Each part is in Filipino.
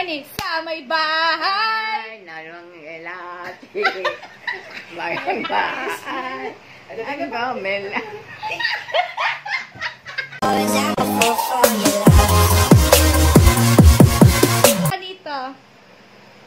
Ani, sa may bahay. Ay, narong elati. Bayan bahay. Ang gomel. Dito.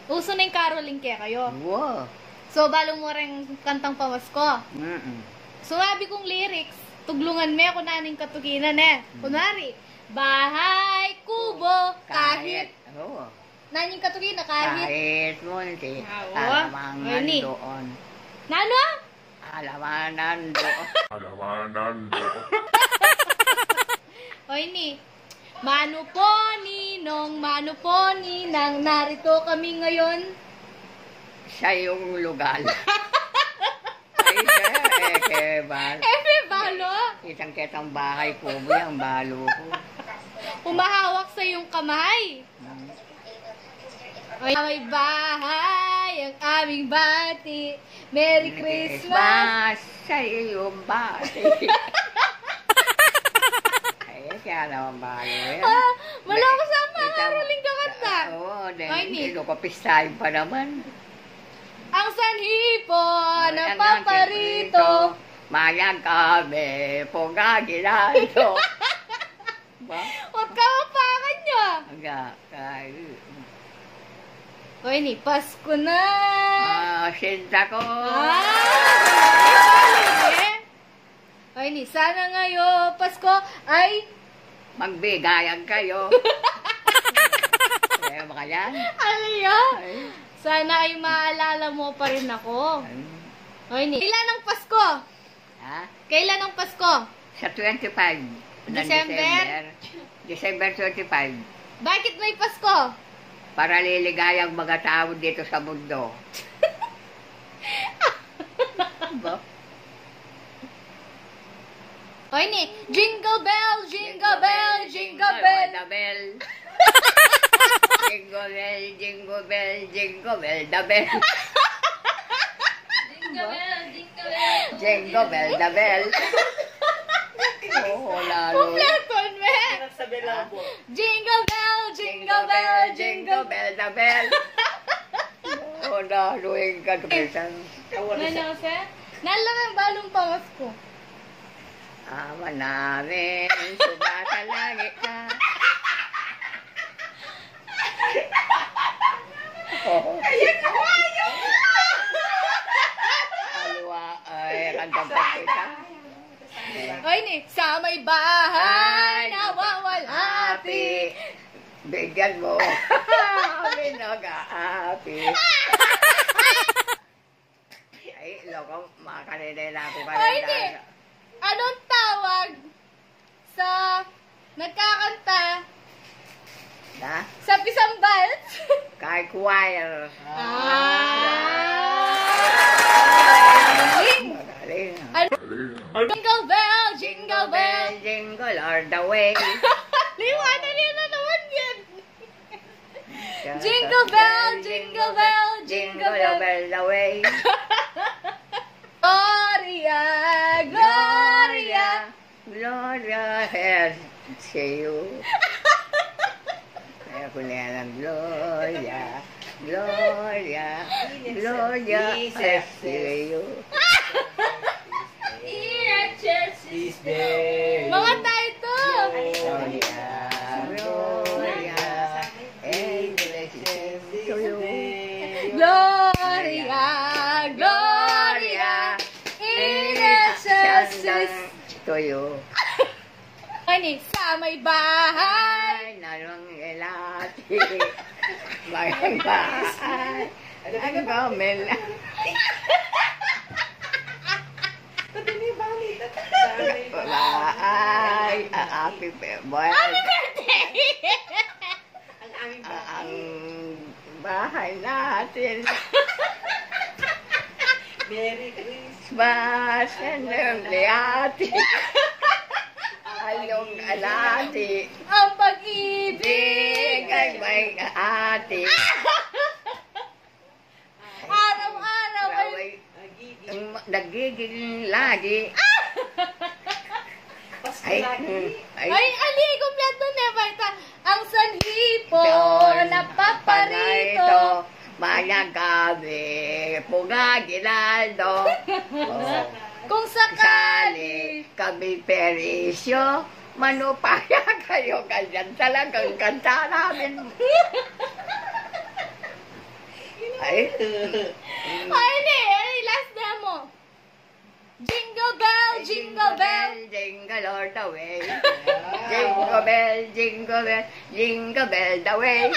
Uso na yung caroling kaya kayo. Wow. So, balo mo rin kantang pamasko. Mm-mm. Sumabi kong lyrics, tuglungan me ako naning katuginan eh. Kunwari, bahay, kubo, kahit. Oo. Naning katuginan, kahit. Kahit munti. Alamangan eh. doon. Nano? Alamanan doon. Alamanan doon. O ini. Mano po ninong, mano po ninang, narito kami ngayon. Sa iyong lugar. Ay, eh, kaya ba? Efe, balo. Isang ketang bahay ko, ang balo ko. Umahawak sa iyong kamay. Mm. Ay, may bahay, ang aming bati. Merry Christmas! sa iyong bati. Ay, kaya naman yan. Ah, wala ko sa mga Ikaw- araling kakanta. Oo, Ay, dahil ni. hindi ko pistahin pa naman. Ang sanhi po Ay, na ang paparito. Mayang kami, pugagilado. ba? Huwag ka mapakan niya. Aga, kay... Oy, ni, Pasko na. Ah, sinta ko. Ah! eh. Oy, ni, sana ngayon, Pasko, ay, Magbigayan kayo. Kaya ba yan? ano yun? Ay, Sana ay maalala mo pa rin ako. ay. Oy, ni, kailan ang Pasko? Ha? Kailan ang Pasko? Sa 25 ng December? December. December 25. Bakit may Pasko? Para liligayang mga tao dito sa mundo. ba? Oy, ni, jingle bell, jingle bell, jingle bell. the bell. jingle bell, jingle bell, jingle bell, the bell. Jingle bell, jingle bell. Jingle bell, the bell. Oo, lalo. Kompleton, me. Jingle bell, jingle bell, jingle bell. the bell. Oo, lalo yung katulisan. Ano, sir? Nalang balong pamasko. Ama namin, suba sa langit na. Ayan ko, ayaw Alwa, ay, kantang pa kita. Oy, ni, sa may bahay, Bigyan mo. Kami nag-aapi. Ay, loko, makakanilay na ako ka Ay, di. Anong tawag sa nagkakanta Na? sa Pisambal? Kay choir. Ah! Magaling. Jingle bell, jingle bell. Jingle all the way. Liwanan niyo na naman. Jingle bell, jingle bell, jingle bell. bell the way. Gloria, Gloria. Gloria has see you. Kaya ko na yan ang Gloria. Gloria. Gloria has see you. Mga To you. Ani, sa may bahay. Ay, narong elati. Bayan bahay. Ang gomel. Bahay, ang happy boy. Happy birthday! Ang bahay natin. Merry Christmas. Mas and liati. Along alati. Ang pag-ibig Big ay may ati. Araw-araw ay nagiging lagi. Pasko Ay, ay, Ay, ali, kompleto na. Basta, ang sanhi po Doon, na punga ginaldo. Oh. Kung sakali. kami perisyo, manupaya kayo ganyan talagang kanta namin. Ay, Ay, hindi. Ay, last na mo. Jingle bell, jingle bell. jingle all the way. Jingle bell, jingle bell, jingle bell the way.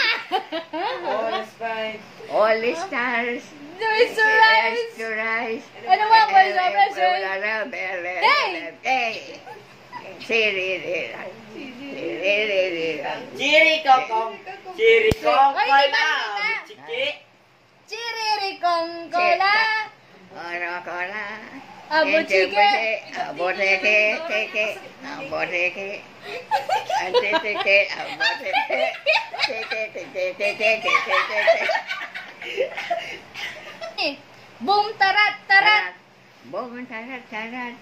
All is fine. All the stars, To rise. Ano ba, boys of pressure? Hey! Hey! Siriri. Siriri. Chiri kokong. Chiri kong Ay, kola. Chiki. Chiriri kong kola. Oro kola. Abo chike. Abo teke, teke, abo teke. Ante teke, abo teke. Teke, teke, teke, teke, teke. Boom, tarat, tarat. Bong, tarat, tarat.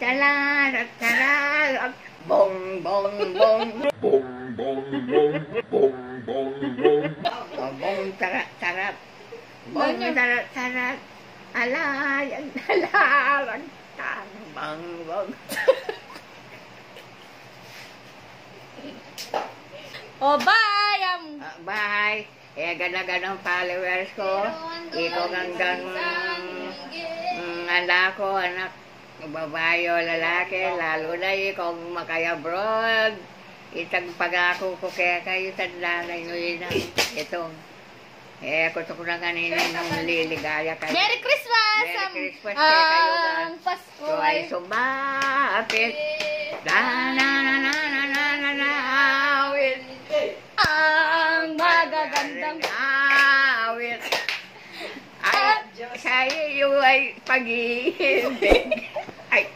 Talarat. Bong, bong, bong. Bong, bong, bong, bong, bong, bong. Oh, bong, tarat, tarat. Bong, tarat, tarat. Alayang, talaran. Tang, bang, bong. Oh, bye. Um, Ah, Bye. Eh, ganda-gandang followers ko. Ikaw hanggang mm, anak ko, anak babae o lalaki, lalo na ikaw makaya-abroad. Itang pag-ako ko kaya kayo tanda na yun na ito. Eh, ako to ko na kanina nung liligaya kayo. Merry Christmas! Merry Ang- Christmas kay kayo, Ang Pasko So ay... sumapit. Na na na na na awit. Ang magagandang... awit. Ay, sa'yo ay pag-ibig. Ay,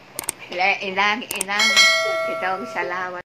inang, inang, itong salamat.